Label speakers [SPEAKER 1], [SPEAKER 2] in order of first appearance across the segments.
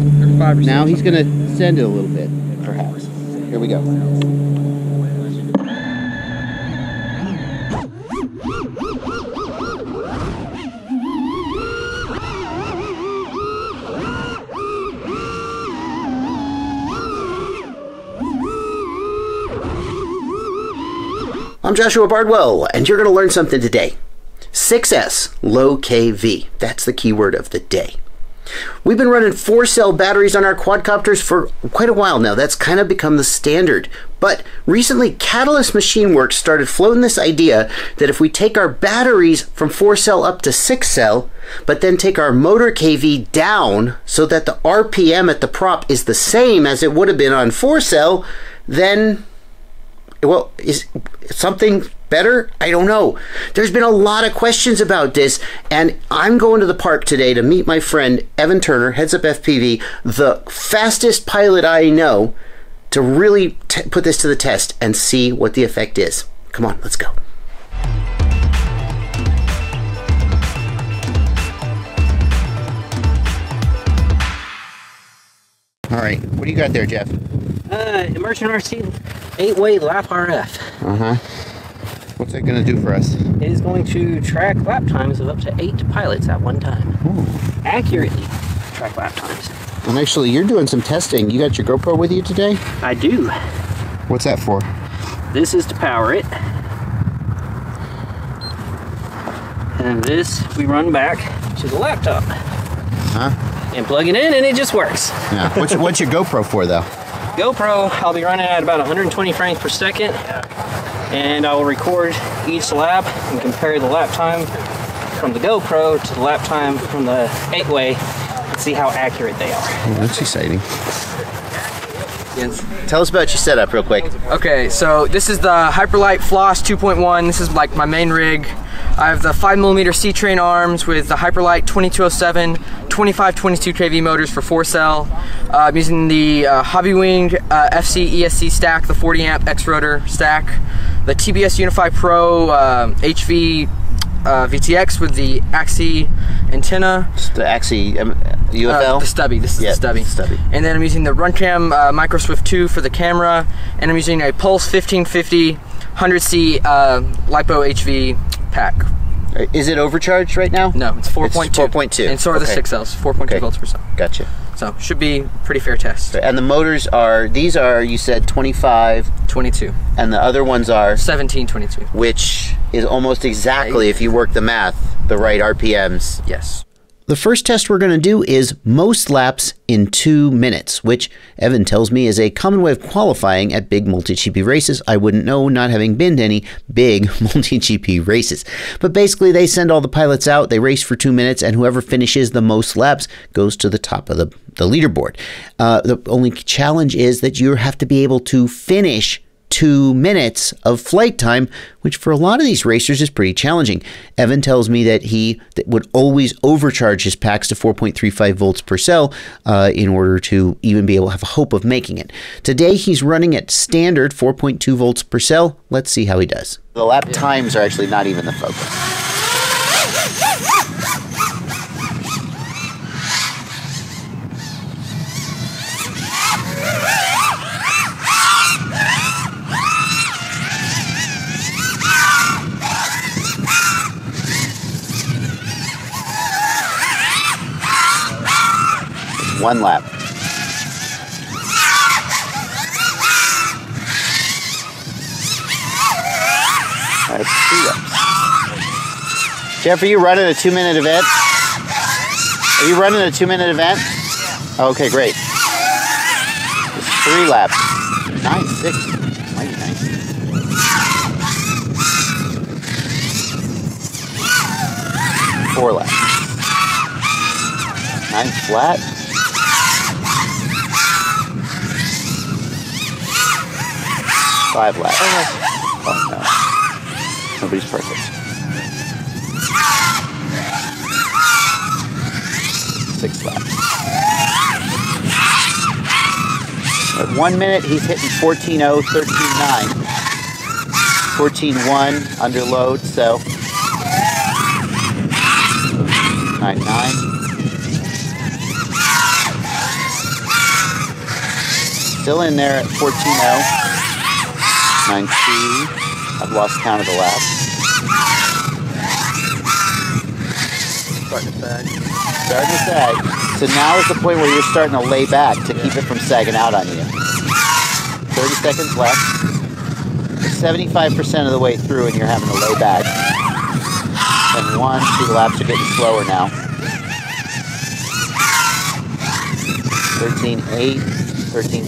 [SPEAKER 1] Five percent.
[SPEAKER 2] Now he's going to send it a little bit, perhaps. Here we go. I'm Joshua Bardwell, and you're going to learn something today. 6S low KV. That's the keyword of the day. We've been running four cell batteries on our quadcopters for quite a while now. That's kind of become the standard. But recently, Catalyst Machine Works started floating this idea that if we take our batteries from four cell up to six cell, but then take our motor KV down so that the RPM at the prop is the same as it would have been on four cell, then well, is something better? I don't know. There's been a lot of questions about this, and I'm going to the park today to meet my friend Evan Turner, heads up FPV, the fastest pilot I know, to really t- put this to the test and see what the effect is. Come on, let's go. All right, what do you got there, Jeff?
[SPEAKER 1] Uh, Immersion RC eight-way lap RF.
[SPEAKER 2] Uh huh. What's that going to do for us?
[SPEAKER 1] It is going to track lap times of up to eight pilots at one time. Ooh. Accurately track lap times.
[SPEAKER 2] And actually, you're doing some testing. You got your GoPro with you today?
[SPEAKER 1] I do.
[SPEAKER 2] What's that for?
[SPEAKER 1] This is to power it. And this we run back to the laptop
[SPEAKER 2] Huh?
[SPEAKER 1] and plug it in and it just works.
[SPEAKER 2] Yeah. What's, what's your GoPro for, though?
[SPEAKER 1] GoPro, I'll be running at about 120 frames per second, and I will record each lap and compare the lap time from the GoPro to the lap time from the 8-way and see how accurate they are.
[SPEAKER 2] Oh, that's exciting. Tell us about your setup real quick.
[SPEAKER 3] Okay, so this is the Hyperlite Floss 2.1. This is like my main rig. I have the 5mm C-Train arms with the Hyperlite 2207, 2522 kV motors for 4 cell. Uh, I'm using the uh, Hobbywing uh, FC ESC stack, the 40 amp X rotor stack, the TBS Unify Pro uh, HV uh, VTX with the Axii antenna.
[SPEAKER 2] The Axii um, UFL?
[SPEAKER 3] Uh, the stubby. This is
[SPEAKER 2] Yeah,
[SPEAKER 3] the stubby.
[SPEAKER 2] stubby.
[SPEAKER 3] And then I'm using the Runcam uh, Micro Swift 2 for the camera, and I'm using a Pulse 1550 100C uh, LiPo HV pack.
[SPEAKER 2] Uh, is it overcharged right now?
[SPEAKER 3] No, it's 4.2.
[SPEAKER 2] 4.2.
[SPEAKER 3] And so are the six cells, 4.2
[SPEAKER 2] Okay.
[SPEAKER 3] volts per cell.
[SPEAKER 2] Gotcha.
[SPEAKER 3] So should be pretty fair test.
[SPEAKER 2] And the motors are, these are, you said 25,
[SPEAKER 3] 22,
[SPEAKER 2] and the other ones are,
[SPEAKER 3] 17, 22.
[SPEAKER 2] which is almost exactly, if you work the math, the right RPMs.
[SPEAKER 3] Yes.
[SPEAKER 2] The first test we're going to do is most laps in two minutes, which Evan tells me is a common way of qualifying at big multi GP races. I wouldn't know, not having been to any big multi GP races. But basically, they send all the pilots out, they race for two minutes, and whoever finishes the most laps goes to the top of the, the leaderboard. Uh, the only challenge is that you have to be able to finish two minutes of flight time, which for a lot of these racers is pretty challenging. Evan tells me that he that would always overcharge his packs to 4.35 volts per cell uh, in order to even be able to have a hope of making it. Today he's running at standard 4.2 volts per cell. Let's see how he does. The lap times are actually not even the focus. One lap. That's two laps. Jeff, are you running a two minute event? Are you running a two minute event? Okay, great. It's three laps. Nine, six. Nice. Four laps. Nine flat. Five laps. Oh no. Nobody's perfect. Six laps. At one minute, he's hitting 14.0, 13.9. 14.1 under load, so 9.9. Still in there at 14.0. 9 I've lost count of the laps.
[SPEAKER 3] Starting to sag.
[SPEAKER 2] Starting to sag. So now is the point where you're starting to lay back to keep it from sagging out on you. 30 seconds left. 75% of the way through and you're having to lay back. And one, two laps are getting slower now. 13, 8, 13,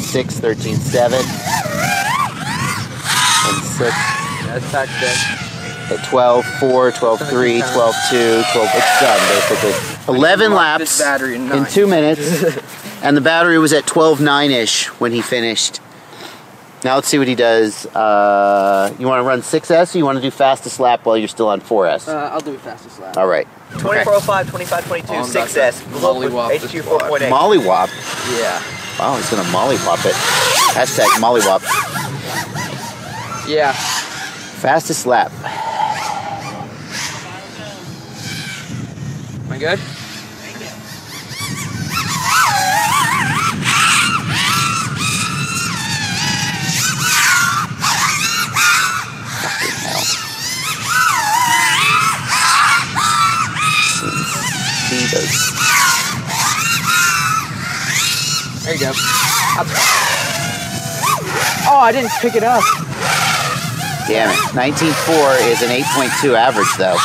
[SPEAKER 2] 6, 13, 7, 6
[SPEAKER 3] That's packed dead.
[SPEAKER 2] at 12, 4, 12, 3, 12, 2, 12. It's done basically. 11 laps
[SPEAKER 3] battery in
[SPEAKER 2] in two minutes, and the battery was at 12, 9 ish when he finished. Now let's see what he does. Uh, you want to run 6S or you want to do fastest lap while you're still on 4S?
[SPEAKER 3] Uh, I'll do fastest lap.
[SPEAKER 2] All right.
[SPEAKER 4] 2405, 2522,
[SPEAKER 3] Oh, I'm about
[SPEAKER 4] 6S,
[SPEAKER 3] to
[SPEAKER 4] Globe with
[SPEAKER 3] mollywop this
[SPEAKER 4] HQ 4.8.
[SPEAKER 2] Mollywop.
[SPEAKER 3] Yeah.
[SPEAKER 2] Wow, he's gonna mollywop it. Hashtag mollywop.
[SPEAKER 3] Yeah.
[SPEAKER 2] Fastest lap.
[SPEAKER 3] Am I good? There you go. Oh, I didn't pick it up.
[SPEAKER 2] Damn it. 19.4 is an 8.2 average, though.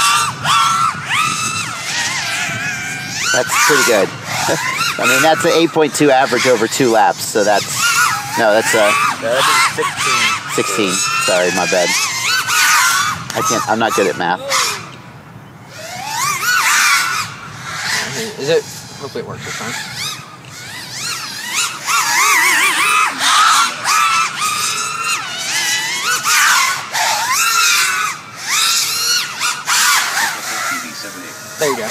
[SPEAKER 2] That's pretty good. I mean, that's an 8.2 average over two laps, so that's. No, that's a
[SPEAKER 4] that'd be 16.
[SPEAKER 2] 16. Sorry, my bad. I can't, I'm not good at math.
[SPEAKER 3] Is it? Hopefully it works this time. There you go.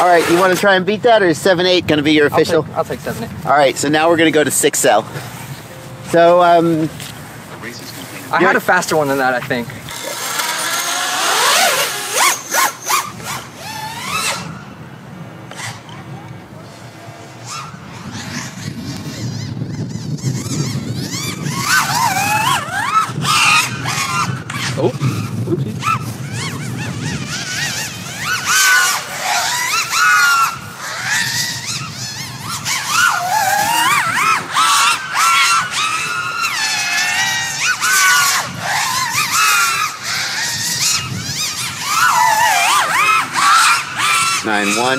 [SPEAKER 2] All right, you want to try and beat that, or is 7-8 going to be your
[SPEAKER 3] I'll
[SPEAKER 2] official?
[SPEAKER 3] take, I'll take 7-8.
[SPEAKER 2] All right, so now we're going to go to 6L. So, um,
[SPEAKER 3] I had a faster one than that, I think.
[SPEAKER 2] 991.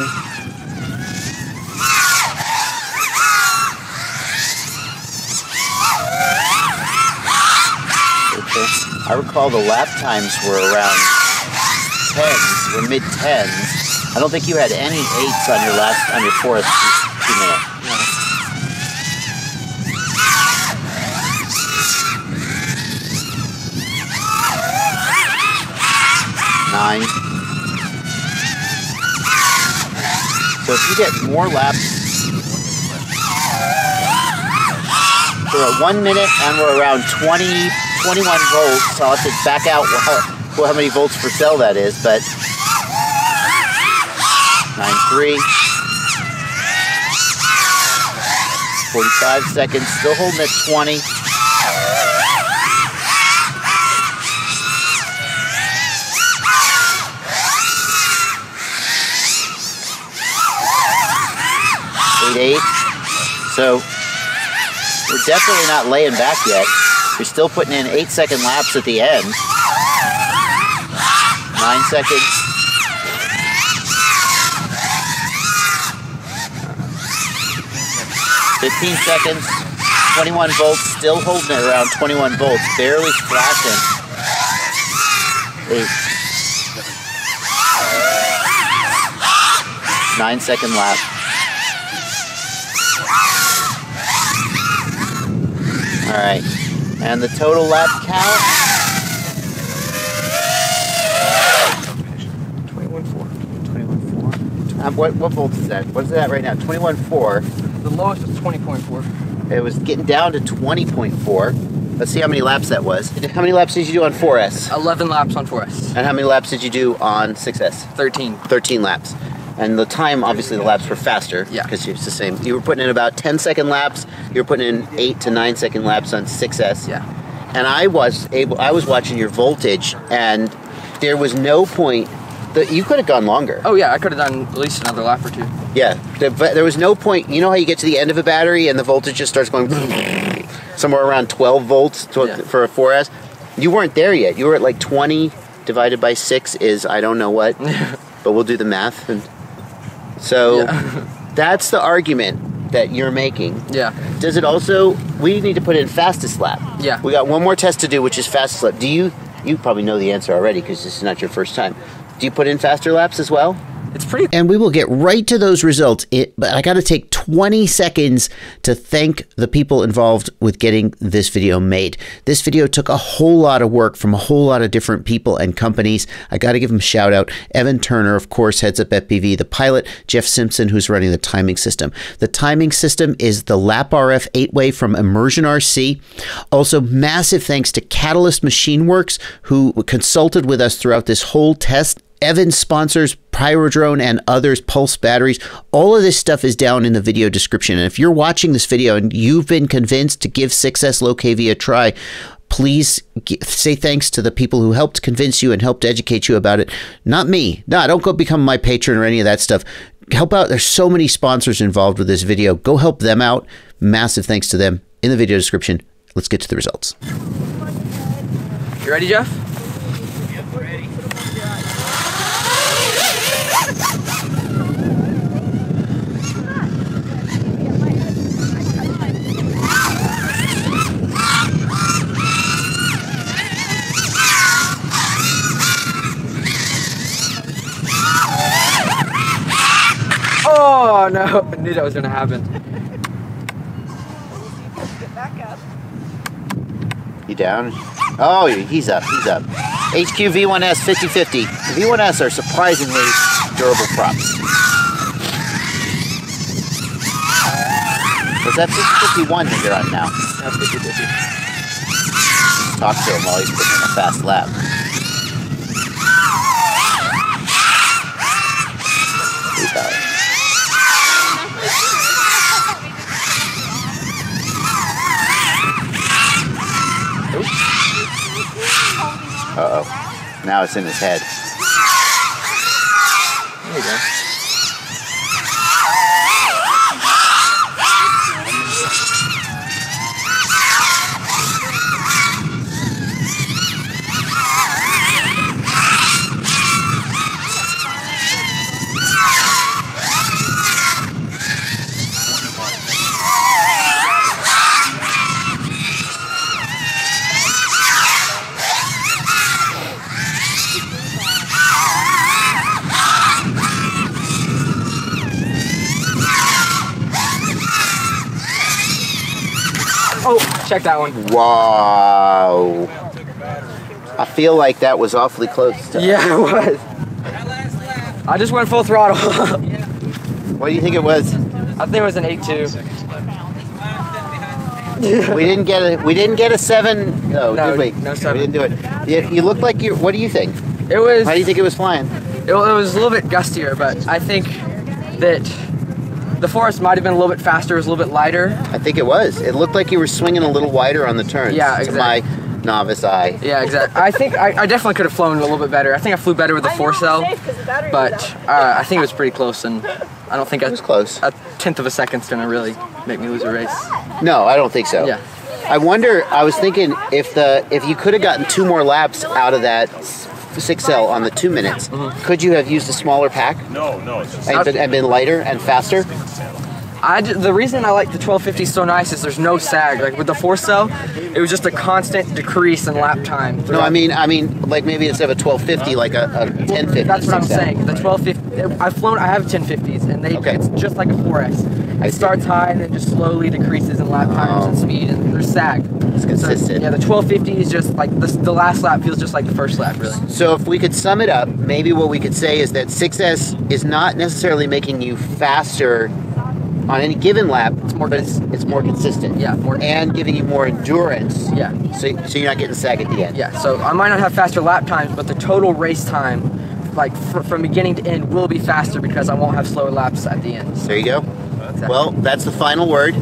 [SPEAKER 2] I recall the lap times were around 10s, were mid 10s. I don't think you had any 8s on your last, on your fourth two minute. Nine. So if you get more laps, we're at one minute and we're around 20, 21 volts. So I'll have to back out well, how many volts per cell that is, but 9.3. 45 seconds, still holding at 20. Eight eight. So we're definitely not laying back yet. We're still putting in eight second laps at the end. Nine seconds. Fifteen seconds. 21 volts, still holding it around 21 volts, barely flashing. Eight. Nine second lap. All right, and the total lap count.
[SPEAKER 3] 21.4.
[SPEAKER 2] 21.4. Um, what, what volts is that? What's that right now? 21.4.
[SPEAKER 3] The lowest was 20.4.
[SPEAKER 2] It was getting down to 20.4. Let's see how many laps that was. How many laps did you do on 4S?
[SPEAKER 3] 11 laps on 4S.
[SPEAKER 2] And how many laps did you do on 6S?
[SPEAKER 3] 13.
[SPEAKER 2] 13 laps. And the time, obviously, the laps were faster.
[SPEAKER 3] Yeah.
[SPEAKER 2] Because it's the same. You were putting in about 10 second laps. You were putting in eight to nine second laps on 6S.
[SPEAKER 3] Yeah.
[SPEAKER 2] And I was able. I was watching your voltage, and there was no point that you could have gone longer.
[SPEAKER 3] Oh yeah, I could have done at least another lap or two.
[SPEAKER 2] Yeah, the, but there was no point. You know how you get to the end of a battery and the voltage just starts going somewhere around 12 volts to,
[SPEAKER 3] Yeah.
[SPEAKER 2] for a 4S. You weren't there yet. You were at like 20 divided by six is I don't know what, but we'll do the math. And so that's the argument that you're making.
[SPEAKER 3] Yeah.
[SPEAKER 2] Does it also? We need to put in fastest lap.
[SPEAKER 3] Yeah.
[SPEAKER 2] We got one more test to do, which is fastest lap. Do you? You probably know the answer already because this is not your first time. Do you put in faster laps as well?
[SPEAKER 3] It's pretty
[SPEAKER 2] and we will get right to those results. It, but I got to take 20 seconds to thank the people involved with getting this video made. This video took a whole lot of work from a whole lot of different people and companies. I got to give them a shout out. Evan Turner, of course, heads up FPV. The pilot, Jeff Simpson, who's running the timing system. The timing system is the Lap RF 8 way from Immersion RC. Also, massive thanks to Catalyst Machine Works, who consulted with us throughout this whole test. Evan sponsors Pyrodrone and others, Pulse batteries. All of this stuff is down in the video description. And if you're watching this video and you've been convinced to give 6S Low KV a try, please say thanks to the people who helped convince you and helped educate you about it. Not me. No, don't go become my patron or any of that stuff. Help out. There's so many sponsors involved with this video. Go help them out. Massive thanks to them in the video description. Let's get to the results.
[SPEAKER 3] You ready, Jeff? Oh! I knew that was gonna happen.
[SPEAKER 2] You down? Oh, he's up. He's up. HQ V1S 5050. The V1S are surprisingly durable props. Was that 5051 that you're on now?
[SPEAKER 3] That's 50-50.
[SPEAKER 2] Talk to him while he's putting in a fast lap. Now it's in his head.
[SPEAKER 3] There you go. Check that one.
[SPEAKER 2] Wow. I feel like that was awfully close to
[SPEAKER 3] Yeah, it was. I just went full throttle.
[SPEAKER 2] What do you think it was?
[SPEAKER 3] I think it was an 8.2.
[SPEAKER 2] We didn't get a we didn't get a seven. No,
[SPEAKER 3] No,
[SPEAKER 2] did we?
[SPEAKER 3] no
[SPEAKER 2] We didn't do it. You, you look like you. What do you think?
[SPEAKER 3] It was.
[SPEAKER 2] How do you think it was flying?
[SPEAKER 3] It, it was a little bit gustier, but I think that the forest might have been a little bit faster, it was a little bit lighter.
[SPEAKER 2] I think it was. It looked like you were swinging a little wider on the turns.
[SPEAKER 3] Yeah, exactly.
[SPEAKER 2] To my novice eye.
[SPEAKER 3] Yeah, exactly. I think I, I definitely could have flown a little bit better. I think I flew better with the four cell, but uh, I think it was pretty close, and I don't think
[SPEAKER 2] It
[SPEAKER 3] a,
[SPEAKER 2] was close.
[SPEAKER 3] a tenth of a second's gonna really make me lose a race.
[SPEAKER 2] No, I don't think so.
[SPEAKER 3] Yeah.
[SPEAKER 2] I wonder. I was thinking if the if you could have gotten two more laps out of that six L on the two minutes,
[SPEAKER 3] Mm-hmm.
[SPEAKER 2] could you have used a smaller pack
[SPEAKER 5] No, no, it's just
[SPEAKER 2] and, been- and been lighter and faster?
[SPEAKER 3] I j- the reason I like the 1250 so nice is there's no sag. Like with the four cell, it was just a constant decrease in lap time.
[SPEAKER 2] No, I mean, I mean, like maybe instead of a twelve fifty, like a, a ten fifty.
[SPEAKER 3] That's what I'm saying. The 1250, I've flown, I have 1050s, and they
[SPEAKER 2] Okay.
[SPEAKER 3] it's just like a 4S.
[SPEAKER 2] I
[SPEAKER 3] It
[SPEAKER 2] see.
[SPEAKER 3] starts high and then just slowly decreases in lap times and speed, and there's sag. It's
[SPEAKER 2] consistent.
[SPEAKER 3] yeah, the 1250 is just like the, the last lap feels just like the first lap, really.
[SPEAKER 2] So if we could sum it up, maybe what we could say is that 6S is not necessarily making you faster on any given lap, it's
[SPEAKER 3] more
[SPEAKER 2] but it's, it's more consistent.
[SPEAKER 3] Yeah, more-
[SPEAKER 2] and giving you more endurance.
[SPEAKER 3] Yeah.
[SPEAKER 2] So, so you're not getting sag at the end.
[SPEAKER 3] Yeah, so I might not have faster lap times, but the total race time like fr- from beginning to end will be faster because I won't have slower laps at the end.
[SPEAKER 2] There you go. Well, that's the final word.